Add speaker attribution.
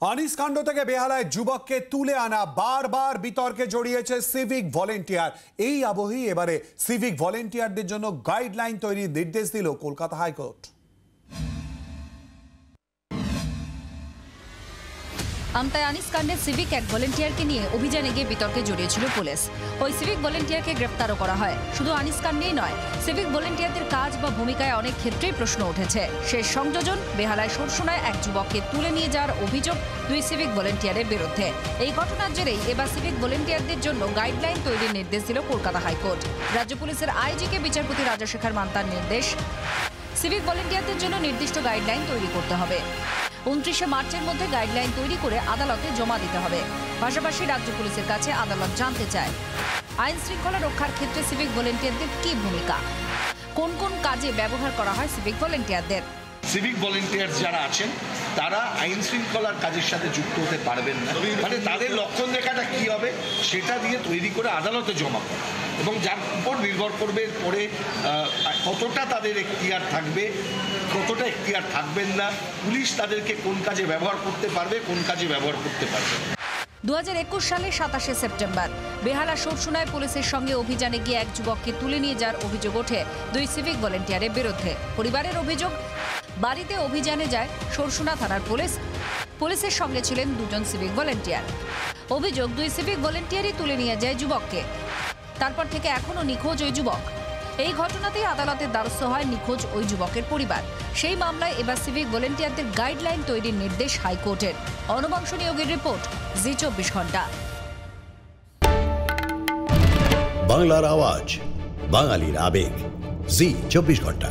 Speaker 1: আনিস কাণ্ড থেকে বেহালায় যুবককে তুলে আনা, বারবার বিতর্কে জড়িয়েছে সিভিক ভলেন্টিয়ার। এই আবহেই এবারে সিভিক ভলেন্টিয়ারদের জন্য গাইডলাইন তৈরির নির্দেশ দিল কলকাতা হাইকোর্ট।
Speaker 2: আমতায় আনিস কাণ্ডে সিভিক এক ভলেন্টিয়ারকে নিয়ে অভিযানে গিয়ে বিতর্কে জড়িয়েছিল পুলিশ। ওই সিভিক ভলেন্টিয়ারকে গ্রেপ্তারও করা হয়। শুধু আনিস কাণ্ডেই নয়, সিভিক ভলেন্টিয়ারদের কাজ বা ভূমিকায় অনেক ক্ষেত্রেই প্রশ্ন উঠেছে। শেষ সংযোজন বেহালায় সরসুনায় এক যুবককে তুলে নিয়ে যাওয়ার অভিযোগ দুই সিভিক ভলেন্টিয়ারের বিরুদ্ধে। এই ঘটনার জেরেই এবার সিভিক ভলেন্টিয়ারদের জন্য গাইডলাইন তৈরির নির্দেশ দিল কলকাতা হাইকোর্ট। রাজ্য পুলিশের আইজিকে বিচারপতি রাজশেখর মান্তার নির্দেশ। সিভিক ভলেন্টিয়ারদের জন্য নির্দিষ্ট গাইডলাইন তৈরি করতে হবে। উনত্রিশে মার্চের মধ্যে গাইডলাইন তৈরি করে আদালতে জমা দিতে হবে। পাশাপাশি রাজ্য পুলিশের কাছে আদালত জানতে চায়, আইন শৃঙ্খলা রক্ষার ক্ষেত্রে সিভিক ভলেন্টিয়ারদের কি ভূমিকা? কোন কোন কাজে ব্যবহার করা হয় সিভিক ভলেন্টিয়ারদের?
Speaker 3: সিভিক ভলেন্টিয়ার যারা আছেন তারা আইন শৃঙ্খলার কাজের সাথে যুক্ত হতে পারবেন না। মানে তাদের লক্ষণ রেখাটা কি হবে? সেটা দিয়ে তৈরি করে আদালতে জমা করা। এবং যার উপর নির্ভর করবে পরে কতটা তাদের এখতিয়ার থাকবে কতটা এখতিয়ার থাকবেন না পুলিশ তাদেরকে কোন কাজে ব্যবহার করতে পারবে কোন কাজে ব্যবহার করতে পারবে।
Speaker 2: দু হাজার একুশ সালে সাতাশে সেপ্টেম্বর। বেহালা সরসুনায় পুলিশের সঙ্গে অভিযানে গিয়ে এক যুবককে তুলে নিয়ে যাওয়ার অভিযোগ ওঠে দুই সিভিক ভলেন্টিয়ারের বিরুদ্ধে। পরিবারের অভিযোগ, বাড়িতে অভিযানে যায় সরসুনা থানার পুলিশ। পুলিশের সঙ্গে ছিলেন দুজন সিভিক ভলেন্টিয়ার। অভিযোগ, দুই সিভিক ভলেন্টিয়ারই তুলে নিয়ে যায় যুবককে। তারপর থেকে এখনও নিখোঁজ ওই যুবক। এই ঘটনাতেই আদালতের দ্বারস্থ হয় নিখোঁজ ওই যুবকের পরিবার। সেই মামলায় এবার সিভিক ভলেন্টিয়ারদের গাইডলাইন তৈরির নির্দেশ হাইকোর্টের। অনবংশ নিয়োগের রিপোর্ট, জি চব্বিশ ঘণ্টা।
Speaker 4: বাংলার আওয়াজ, বাঙালির আবেগ, জি চব্বিশ ঘণ্টা।